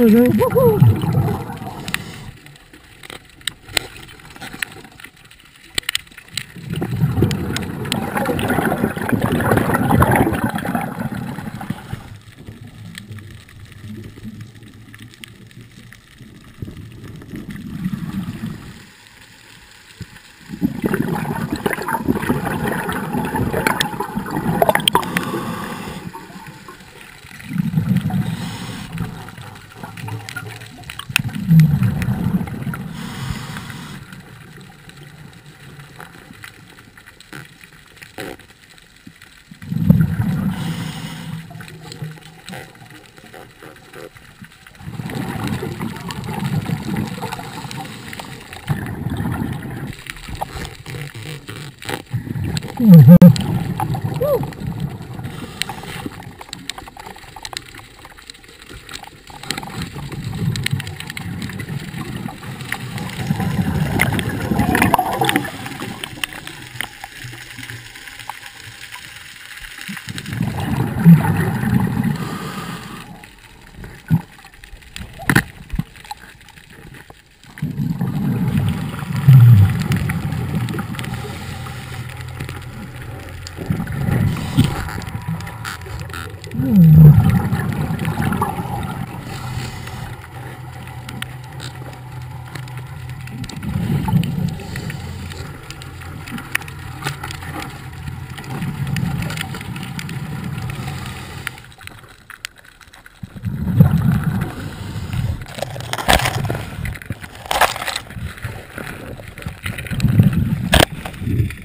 Mm-hmm. Woohoo! Mm-hmm. Mm-hmm.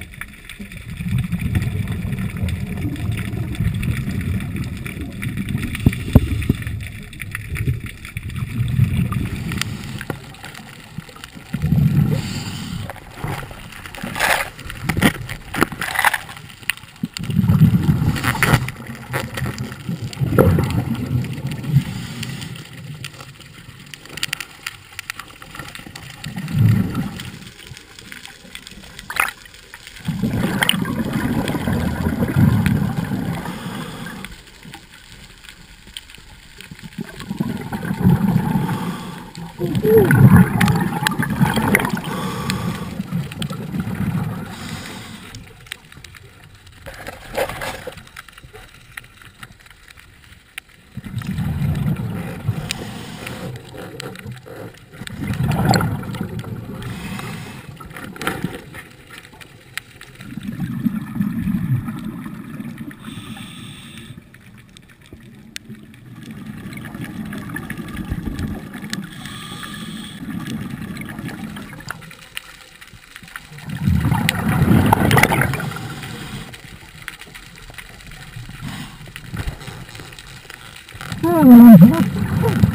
Oh, my God.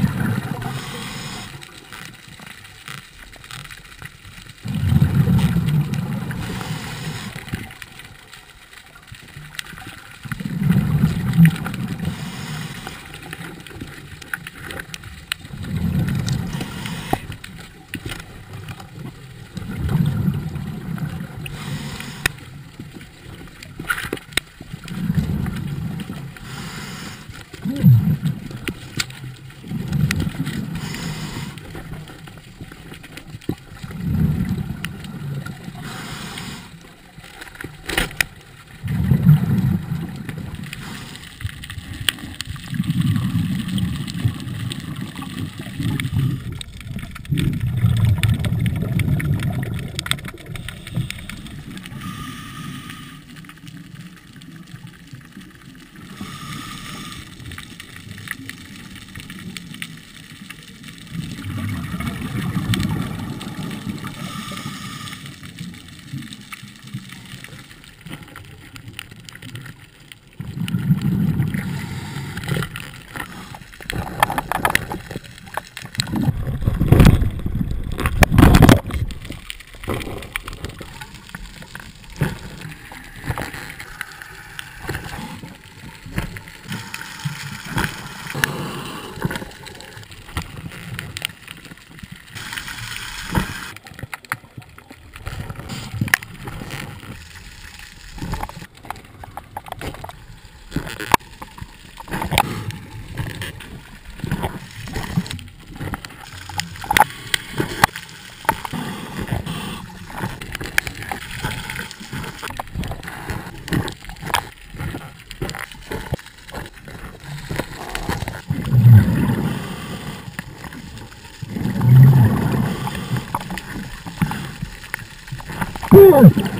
Uhum.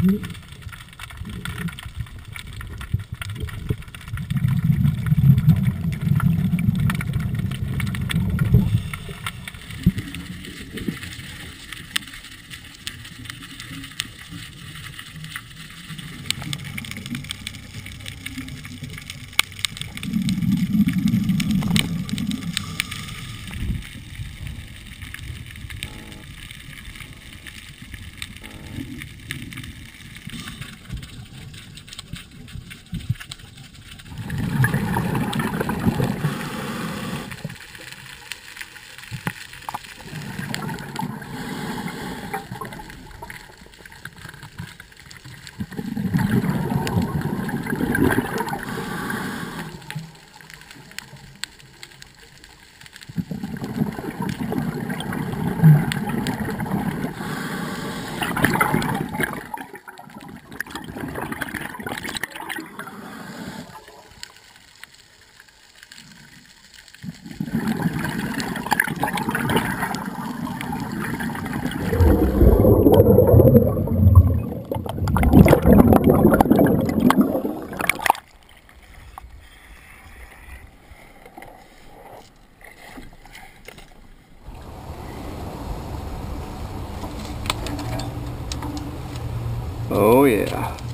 Mm-hmm. Oh yeah.